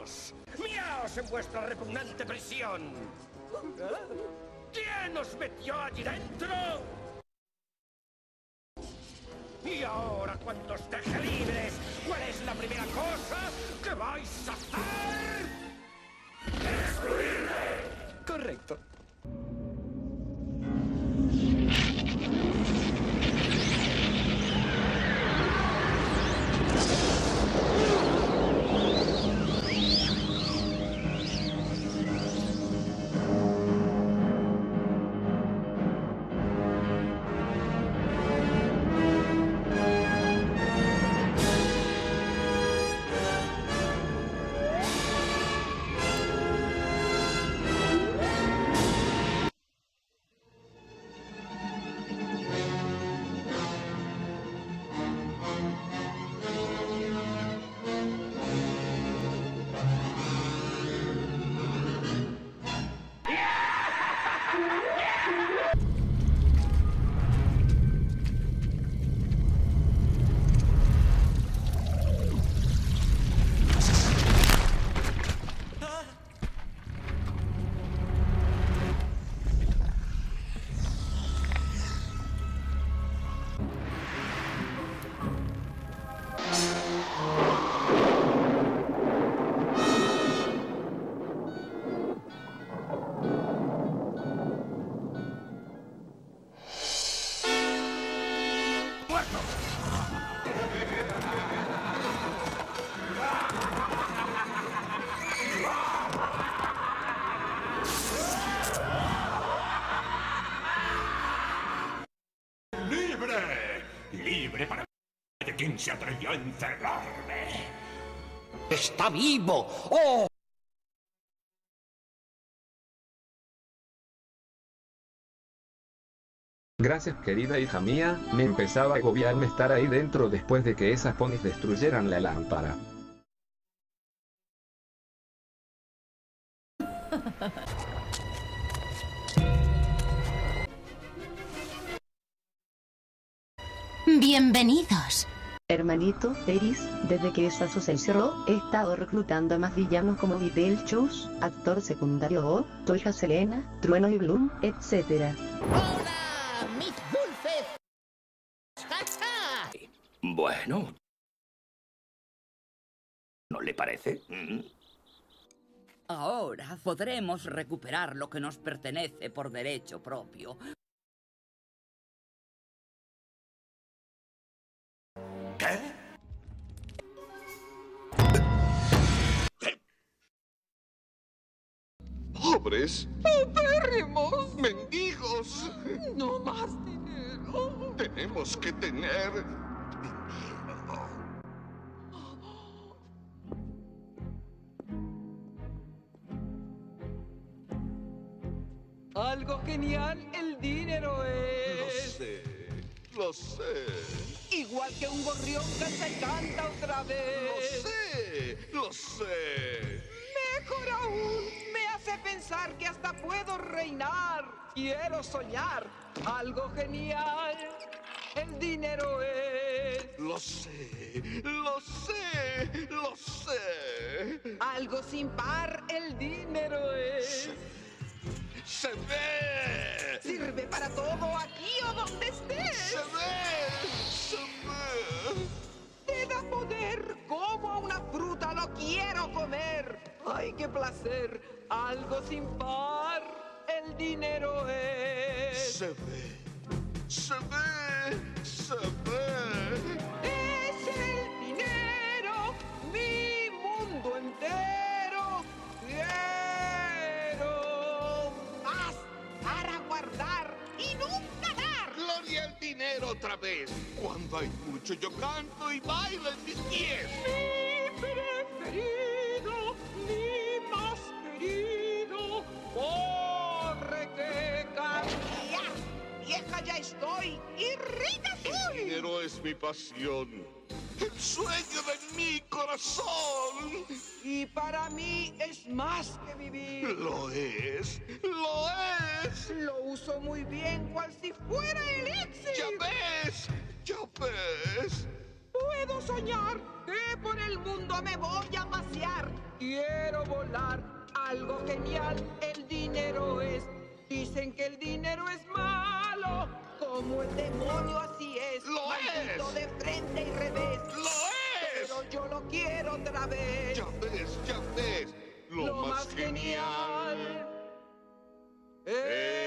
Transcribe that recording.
¡Vamos! ¡Miaos en vuestra repugnante prisión! ¿Quién os metió allí dentro? Y ahora, cuando os deje libres, ¿cuál es la primera cosa que vais a hacer? ¡Destruirme! Correcto. Se atrevió a encerrarme! ¡Está vivo! ¡Oh! Gracias querida hija mía, me empezaba a agobiarme estar ahí dentro después de que esas ponis destruyeran la lámpara. Bienvenidos. Hermanito, Eris, desde que esa se cerró, he estado reclutando a más villanos como Beetlejuice, actor secundario O, tu hija Selena, Trueno y Bloom, etc. ¡Hola, Miss Dulce! ¡Chacha! Bueno. ¿No le parece? Mm. Ahora podremos recuperar lo que nos pertenece por derecho propio. ¡Pobres! ¡Paupérrimos! ¡Mendigos! ¡No más dinero! Tenemos que tener dinero. Algo genial, el dinero Lo es. sé, lo sé, Igual que un gorrión que se canta otra lo vez. sé, lo sé. Mejor aún, hace pensar que hasta puedo reinar. Quiero soñar algo genial. El dinero es Lo sé, lo sé, lo sé. algo sin par. El dinero es. Se ve, Sirve para todo aquí o donde se estés. ve, se ve. Te da poder como a una fruta lo quiero comer. Ay, qué placer. Algo sin par. El dinero es. Se ve, se ve, se ve. Es el dinero, mi mundo entero. Quiero más para guardar y nunca dar. Gloria al dinero otra vez. Cuando hay mucho yo canto y bailo en mis pies. Es mi pasión. El sueño de mi corazón. Y para mí es más que vivir. Lo es, lo es. Lo uso muy bien, cual si fuera el Ya elixir. ves, ya ves. puedo soñar que por el mundo me voy a pasear. Quiero volar, algo genial, el dinero es. Dicen que el dinero es malo, como el demonio así es. Lo es. de frente y revés. Lo es. Pero yo lo quiero otra vez. Ya ves, ya ves. Lo, lo más, más, genial. genial. Eh.